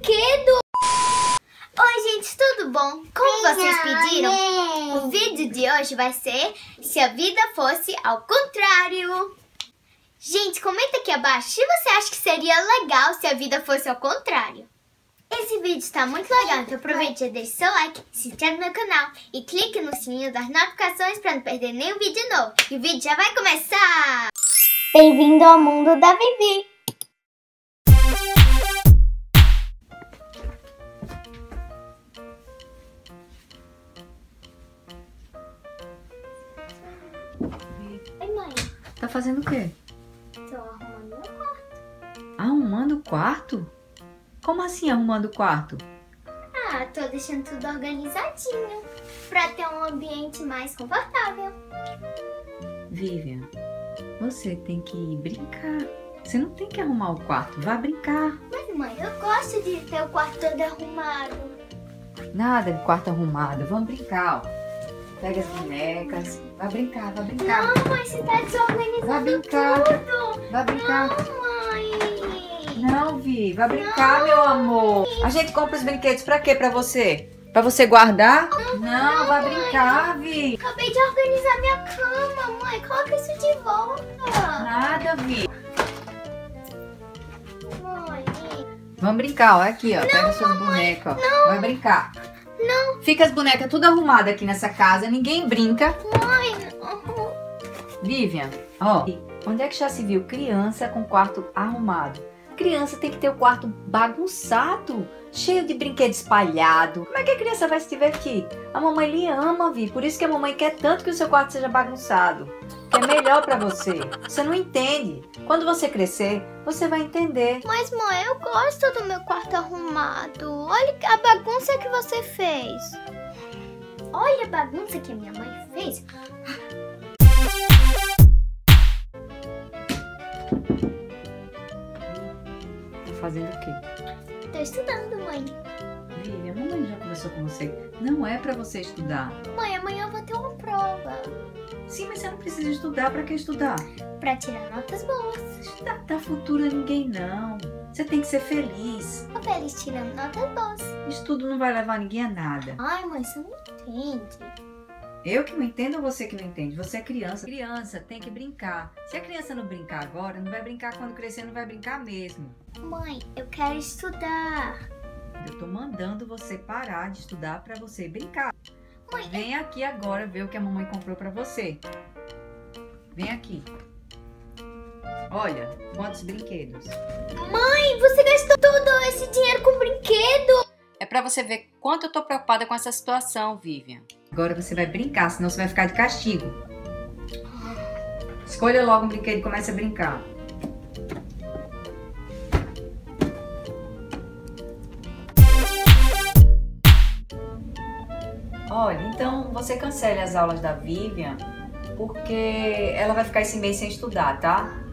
brinquedo! Oi, gente, tudo bom? Como vocês pediram, o vídeo de hoje vai ser se a vida fosse ao contrário. Gente, comenta aqui abaixo se você acha que seria legal se a vida fosse ao contrário. Esse vídeo está muito legal, então aproveite e deixe seu like, se inscreve no meu canal e clique no sininho das notificações para não perder nenhum vídeo novo. E o vídeo já vai começar! Bem-vindo ao mundo da Vivi! Tá fazendo o quê? Tô arrumando meu quarto. Arrumando o quarto? Como assim arrumando o quarto? Ah, tô deixando tudo organizadinho pra ter um ambiente mais confortável. Vivian, você tem que brincar. Você não tem que arrumar o quarto, vá brincar. Mas, mãe, eu gosto de ter o quarto todo arrumado. Nada de quarto arrumado, vamos brincar. ó. Pega as bonecas, vá brincar, vá brincar. Não, mãe, você tá desorganizando Vai brincar. tudo. Vá brincar. Não, mãe. Não, Vi, vá brincar, meu amor. A gente compra os brinquedos pra quê pra você? Pra você guardar? Não, vá brincar, Vi. Acabei de organizar minha cama, mãe. Coloca isso de volta. Nada, Vi. Mãe. Vamos brincar, ó. Aqui, ó. Pega suas bonecas, ó. Vai brincar. Não, Fica as bonecas tudo arrumadas aqui nessa casa. Ninguém brinca. mãe. não. Vivian, ó. Onde é que já se viu criança com quarto arrumado? Criança tem que ter o quarto bagunçado, cheio de brinquedo espalhado. Como é que a criança vai se divertir? A mamãe lhe ama, Vi. Por isso que a mamãe quer tanto que o seu quarto seja bagunçado. Que é melhor pra você. Você não entende. Quando você crescer, você vai entender. Mas, mãe, eu gosto do meu quarto arrumado. Olha a bagunça que você fez. Olha a bagunça que a minha mãe fez. Tá fazendo o quê? Tô estudando, mãe. Vivian, a mamãe já conversou com você. Não é pra você estudar. Mãe, amanhã eu vou ter uma prova. Sim, mas você não precisa estudar. Pra que estudar? Pra tirar notas boas. Estudar dá futuro a ninguém, não. Você tem que ser feliz. Tô feliz tirando notas boas. Estudo não vai levar ninguém a nada. Ai, mãe, você não entende. Eu que não entendo ou você que não entende? Você é criança. Criança tem que brincar. Se a criança não brincar agora, não vai brincar quando crescer, não vai brincar mesmo. Mãe, eu quero estudar. Eu tô mandando você parar de estudar pra você brincar. Mãe, Vem aqui agora ver o que a mamãe comprou pra você. Vem aqui. Olha, quantos brinquedos. mãe, você gastou todo esse dinheiro com brinquedo. É pra você ver quanto eu tô preocupada com essa situação, Vivian. Agora você vai brincar, senão você vai ficar de castigo. Escolha logo um brinquedo e comece a brincar. Olha, então você cancele as aulas da Vivian, porque ela vai ficar esse mês sem estudar, tá?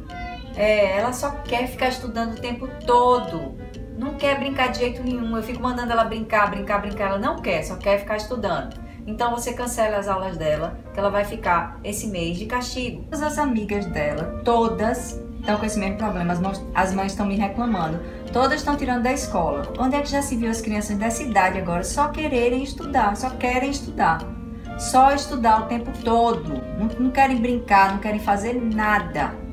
É, ela só quer ficar estudando o tempo todo não quer brincar de jeito nenhum. Eu fico mandando ela brincar, brincar, brincar. Ela não quer, só quer ficar estudando. Então você cancela as aulas dela, que ela vai ficar esse mês de castigo. Todas as amigas dela, todas estão com esse mesmo problema. As mães, estão me reclamando. Todas estão tirando da escola. Onde é que já se viu as crianças dessa idade agora só quererem estudar, só querem estudar? Só estudar o tempo todo. Não, não querem brincar, não querem fazer nada.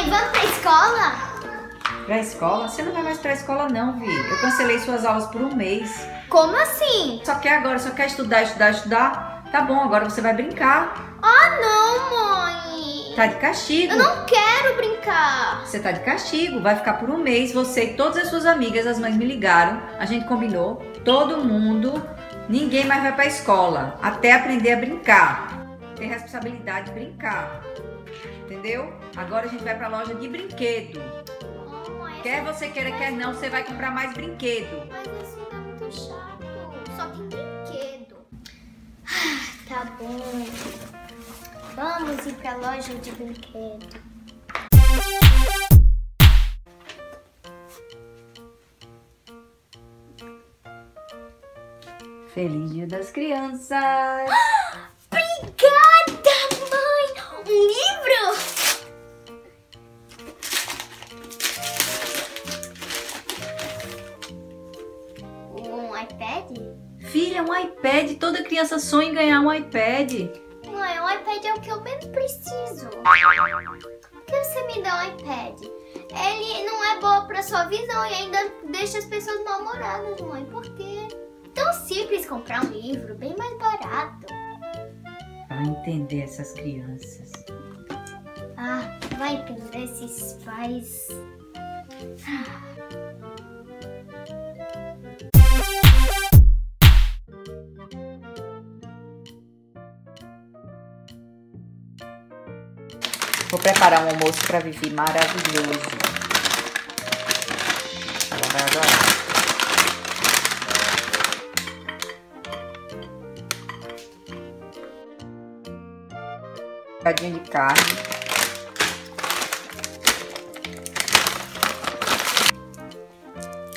Mãe, vamos pra escola? Pra escola? Você não vai mais pra escola não, Vi. Eu cancelei suas aulas por um mês. Como assim? Só quer agora, só quer estudar, estudar, estudar. Tá bom, agora você vai brincar. Ah, não, mãe. Tá de castigo. Eu não quero brincar. Você tá de castigo, vai ficar por um mês. Você e todas as suas amigas, as mães me ligaram. A gente combinou. Todo mundo, ninguém mais vai pra escola. Até aprender a brincar. Tem responsabilidade de brincar. Entendeu? Agora a gente vai pra loja de brinquedo. Oh, Quer você queira, quer não, você vai comprar mais brinquedo. Mas isso é muito chato. Só tem brinquedo. Ah, tá bom. Vamos ir pra loja de brinquedo. Feliz Dia das Crianças! Filha, um iPad. Toda criança sonha em ganhar um iPad. Mãe, o iPad é o que eu menos preciso. Por que você me dá um iPad? Ele não é bom pra sua visão e ainda deixa as pessoas mal-humoradas, mãe. Por quê? Tão simples comprar um livro, bem mais barato. Vai entender essas crianças. Ah, vai entender esses pais. Vou preparar um almoço para Vivi maravilhoso. Ela vai adorar. Picadinho de carne.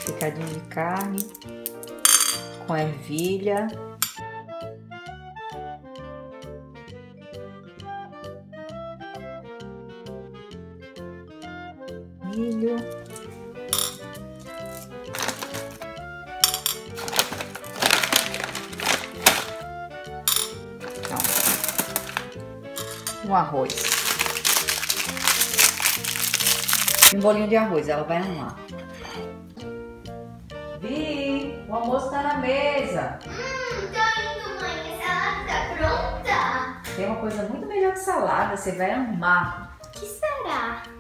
Picadinho de carne com ervilha. Milho. Então, um arroz. E um bolinho de arroz, ela vai arrumar. Vi, o almoço tá na mesa. Hum, tô indo, mãe. A salada tá pronta. Tem uma coisa muito melhor que salada, você vai amar. O que será?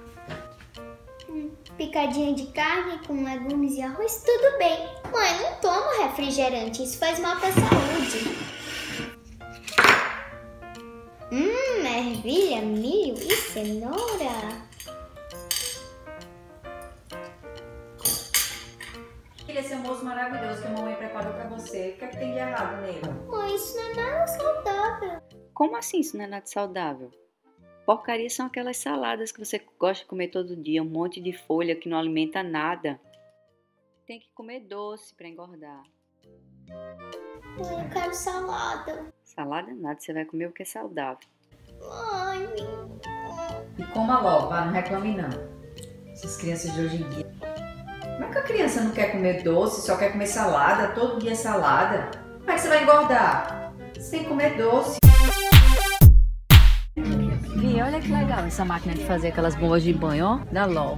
Picadinha de carne com legumes e arroz, tudo bem. Mãe, não tomo refrigerante, isso faz mal pra saúde. Hum, ervilha, milho e cenoura. Filha, esse almoço maravilhoso que a mamãe preparou pra você, o que é que tem de errado nele? Mãe, isso não é nada saudável. Como assim isso não é nada saudável? Porcaria são aquelas saladas que você gosta de comer todo dia, um monte de folha que não alimenta nada. Tem que comer doce para engordar. Mãe, eu quero salada. Salada nada, você vai comer o que é saudável. Mãe, E coma logo, vá, não reclame não. Essas crianças de hoje em dia. Como é que a criança não quer comer doce, só quer comer salada, todo dia salada? Como é que você vai engordar? Você tem que comer doce. Olha que legal essa máquina de fazer aquelas bombas de banho, ó, da LOL.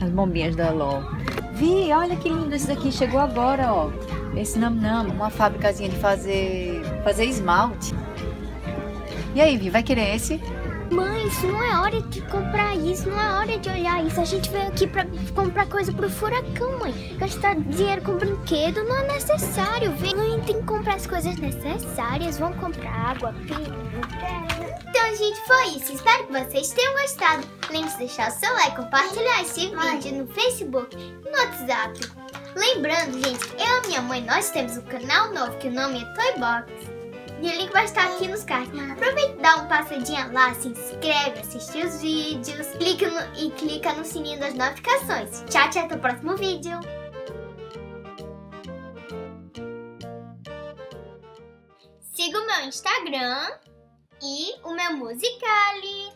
As bombinhas da LOL. Vi, olha que lindo esse daqui, chegou agora, ó. Esse Nam Nam, uma fábricazinha de fazer, fazer esmalte. E aí, Vi, vai querer esse? Mãe, isso não é hora de comprar isso, não é hora de olhar isso. A gente veio aqui pra comprar coisa pro furacão, mãe. Gastar dinheiro com brinquedo não é necessário. Vem, tem que comprar as coisas necessárias. Vamos comprar água, pinga. Então, gente, foi isso. Espero que vocês tenham gostado. Lembre-se de deixar o seu like, compartilhar esse vídeo no Facebook e no WhatsApp. Lembrando, gente, eu e minha mãe, nós temos um canal novo que o nome é Toy Box. E o link vai estar aqui nos cards. Aproveita e dá uma passadinha lá, se inscreve, assiste os vídeos clica no, e clica no sininho das notificações. Tchau, tchau, até o próximo vídeo. Siga o meu Instagram e o meu Musicali.